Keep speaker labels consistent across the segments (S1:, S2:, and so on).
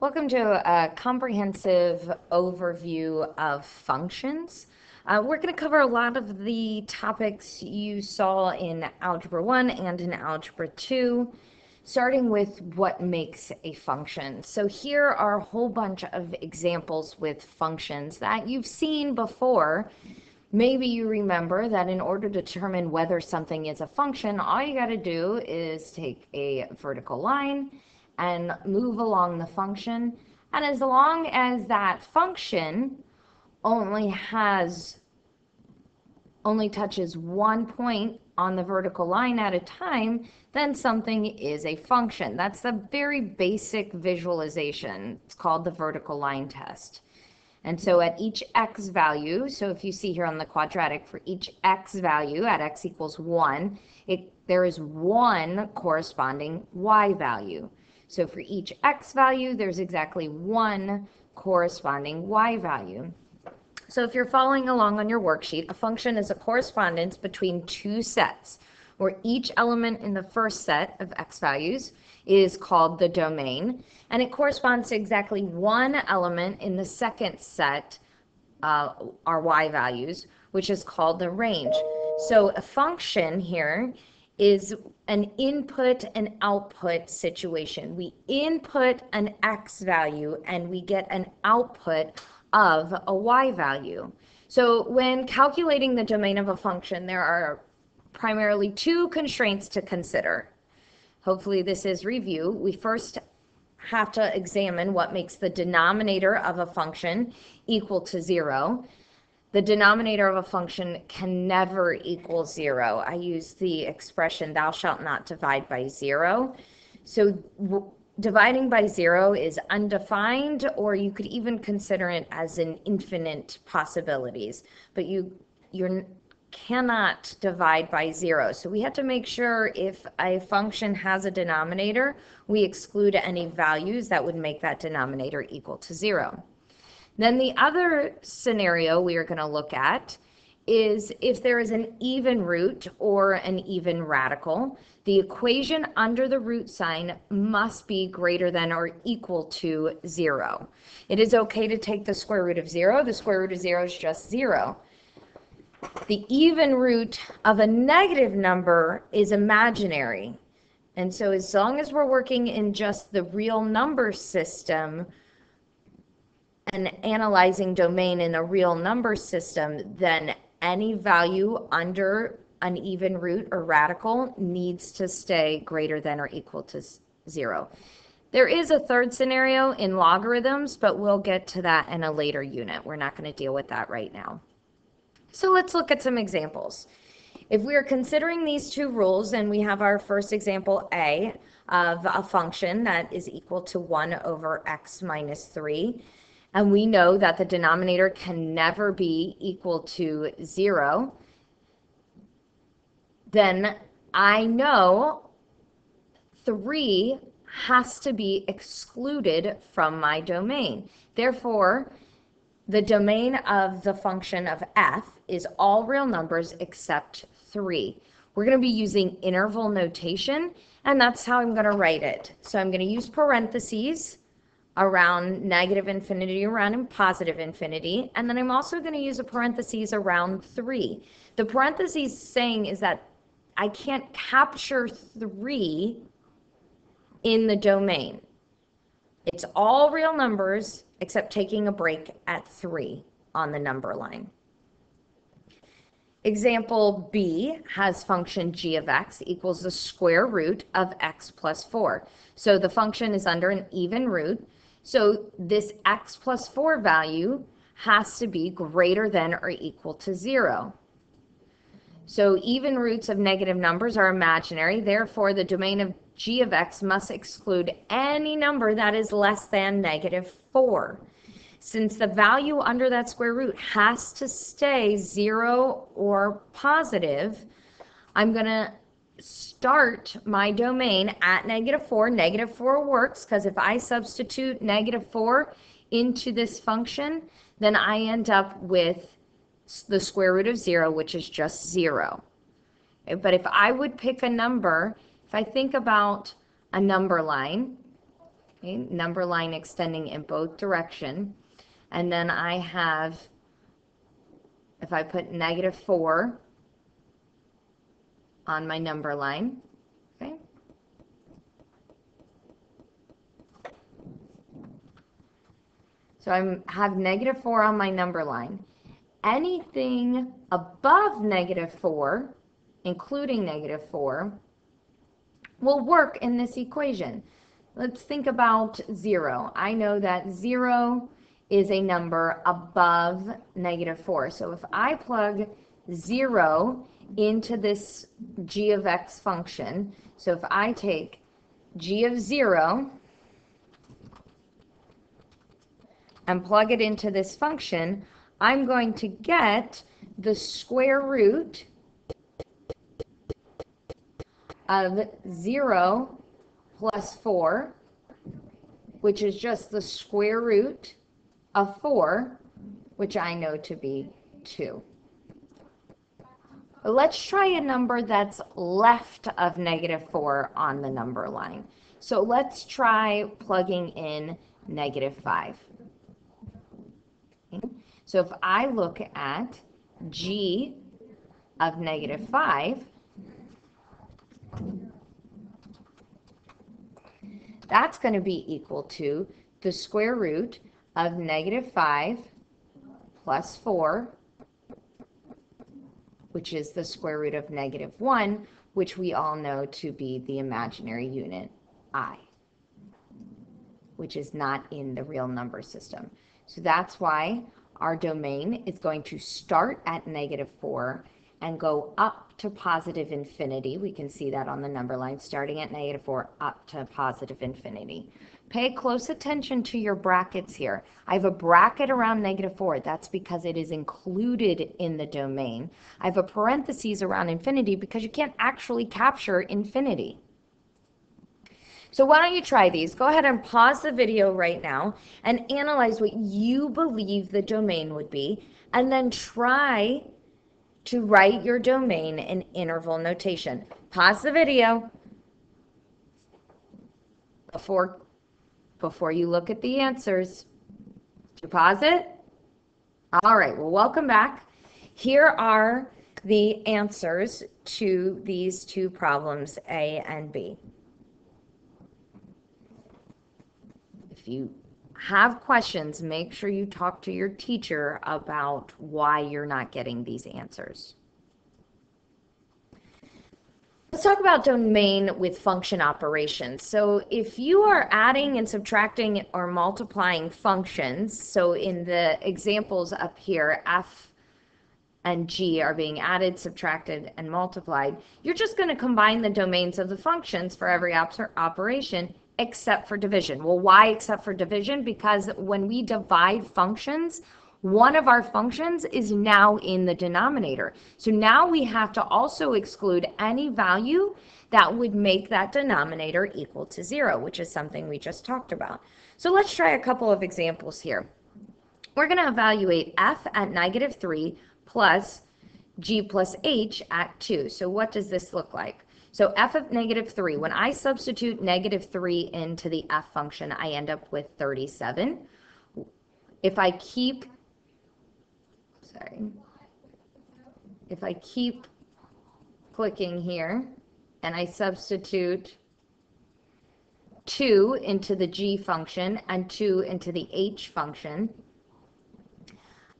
S1: Welcome to a comprehensive overview of functions. Uh, we're going to cover a lot of the topics you saw in Algebra 1 and in Algebra 2, starting with what makes a function. So here are a whole bunch of examples with functions that you've seen before. Maybe you remember that in order to determine whether something is a function, all you got to do is take a vertical line and move along the function. And as long as that function only has, only touches one point on the vertical line at a time, then something is a function. That's the very basic visualization. It's called the vertical line test. And so at each x value, so if you see here on the quadratic, for each x value at x equals 1, it, there is one corresponding y value. So for each x value, there's exactly one corresponding y value. So if you're following along on your worksheet, a function is a correspondence between two sets, where each element in the first set of x values is called the domain, and it corresponds to exactly one element in the second set, uh, our y values, which is called the range. So a function here is an input and output situation. We input an x value and we get an output of a y value. So when calculating the domain of a function, there are primarily two constraints to consider. Hopefully this is review. We first have to examine what makes the denominator of a function equal to zero the denominator of a function can never equal zero. I use the expression, thou shalt not divide by zero. So dividing by zero is undefined, or you could even consider it as an infinite possibilities, but you you cannot divide by zero. So we have to make sure if a function has a denominator, we exclude any values that would make that denominator equal to zero. Then the other scenario we are going to look at is if there is an even root or an even radical, the equation under the root sign must be greater than or equal to zero. It is okay to take the square root of zero. The square root of zero is just zero. The even root of a negative number is imaginary. And so as long as we're working in just the real number system, an analyzing domain in a real number system, then any value under an even root or radical needs to stay greater than or equal to zero. There is a third scenario in logarithms, but we'll get to that in a later unit. We're not going to deal with that right now. So let's look at some examples. If we are considering these two rules, and we have our first example A of a function that is equal to 1 over x minus 3, and we know that the denominator can never be equal to zero, then I know three has to be excluded from my domain. Therefore, the domain of the function of f is all real numbers except 3. We're going to be using interval notation, and that's how I'm going to write it. So I'm going to use parentheses around negative infinity around and positive infinity. And then I'm also going to use a parentheses around 3. The parentheses saying is that I can't capture 3 in the domain. It's all real numbers except taking a break at 3 on the number line. Example B has function g of x equals the square root of x plus 4. So the function is under an even root. So this x plus 4 value has to be greater than or equal to 0. So even roots of negative numbers are imaginary. Therefore, the domain of g of x must exclude any number that is less than negative 4. Since the value under that square root has to stay 0 or positive, I'm going to start my domain at negative 4. Negative 4 works because if I substitute negative 4 into this function, then I end up with the square root of 0, which is just 0. But if I would pick a number, if I think about a number line, okay, number line extending in both direction. And then I have, if I put negative 4 on my number line, okay, So I have negative 4 on my number line. Anything above negative 4, including negative 4, will work in this equation. Let's think about 0. I know that 0 is a number above negative 4. So if I plug 0 into this g of x function, so if I take g of 0 and plug it into this function, I'm going to get the square root of 0 plus 4, which is just the square root of 4, which I know to be 2. Let's try a number that's left of negative 4 on the number line. So let's try plugging in negative 5. So if I look at g of negative 5, that's going to be equal to the square root of negative 5 plus 4, which is the square root of negative 1, which we all know to be the imaginary unit i, which is not in the real number system. So that's why our domain is going to start at negative 4 and go up to positive infinity. We can see that on the number line, starting at negative 4 up to positive infinity. Pay close attention to your brackets here. I have a bracket around negative 4. That's because it is included in the domain. I have a parentheses around infinity because you can't actually capture infinity. So why don't you try these? Go ahead and pause the video right now and analyze what you believe the domain would be, and then try to write your domain in interval notation. Pause the video before, before you look at the answers. Did you pause it? All right, well, welcome back. Here are the answers to these two problems, A and B. if you have questions, make sure you talk to your teacher about why you're not getting these answers. Let's talk about domain with function operations. So if you are adding and subtracting or multiplying functions, so in the examples up here, f and g are being added, subtracted, and multiplied, you're just going to combine the domains of the functions for every op operation except for division. Well, why except for division? Because when we divide functions, one of our functions is now in the denominator. So now we have to also exclude any value that would make that denominator equal to zero, which is something we just talked about. So let's try a couple of examples here. We're going to evaluate f at negative 3 plus g plus h at 2. So what does this look like? So f of negative 3, when I substitute negative 3 into the f function, I end up with 37. If I keep, sorry, if I keep clicking here and I substitute 2 into the g function and 2 into the h function,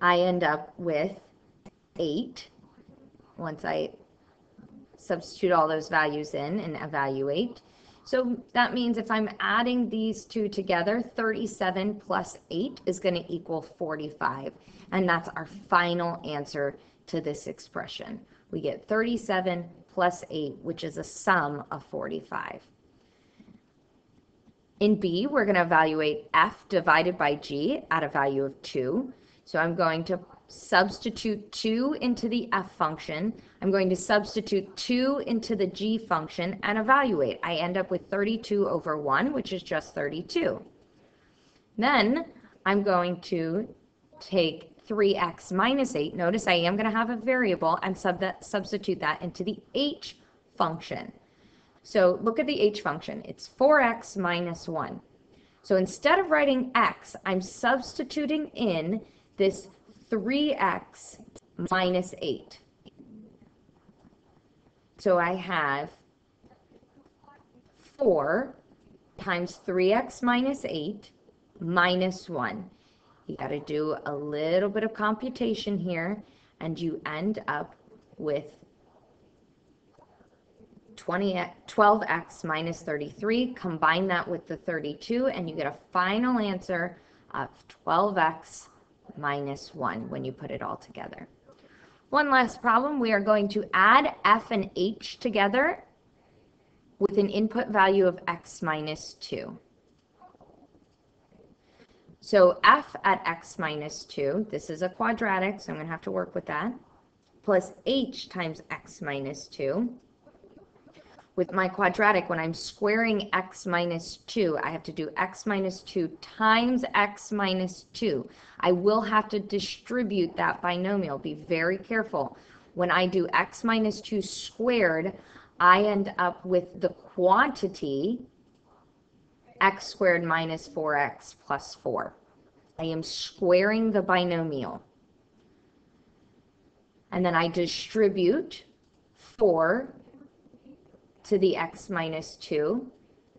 S1: I end up with 8 once I substitute all those values in and evaluate. So that means if I'm adding these two together, 37 plus 8 is going to equal 45. And that's our final answer to this expression. We get 37 plus 8, which is a sum of 45. In B, we're going to evaluate f divided by g at a value of 2. So I'm going to substitute 2 into the f function. I'm going to substitute 2 into the g function and evaluate. I end up with 32 over 1, which is just 32. Then I'm going to take 3x minus 8. Notice I am going to have a variable and sub that, substitute that into the h function. So look at the h function. It's 4x minus 1. So instead of writing x, I'm substituting in this 3x minus 8. So I have 4 times 3x minus 8 minus 1. You got to do a little bit of computation here, and you end up with 20, 12x minus 33. Combine that with the 32, and you get a final answer of 12x minus 1 when you put it all together. One last problem, we are going to add f and h together with an input value of x minus 2. So f at x minus 2, this is a quadratic, so I'm going to have to work with that, plus h times x minus 2. With my quadratic, when I'm squaring x minus 2, I have to do x minus 2 times x minus 2. I will have to distribute that binomial. Be very careful. When I do x minus 2 squared, I end up with the quantity x squared minus 4x plus 4. I am squaring the binomial. And then I distribute 4 to the x minus 2,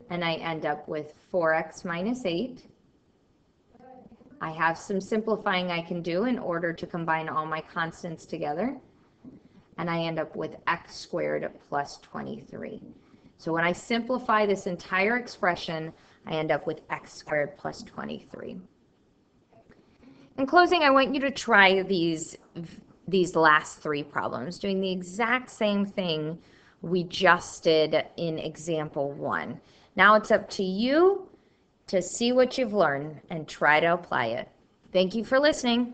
S1: and I end up with 4x minus 8. I have some simplifying I can do in order to combine all my constants together, and I end up with x squared plus 23. So when I simplify this entire expression, I end up with x squared plus 23. In closing, I want you to try these, these last three problems, doing the exact same thing we just did in example one. Now it's up to you to see what you've learned and try to apply it. Thank you for listening.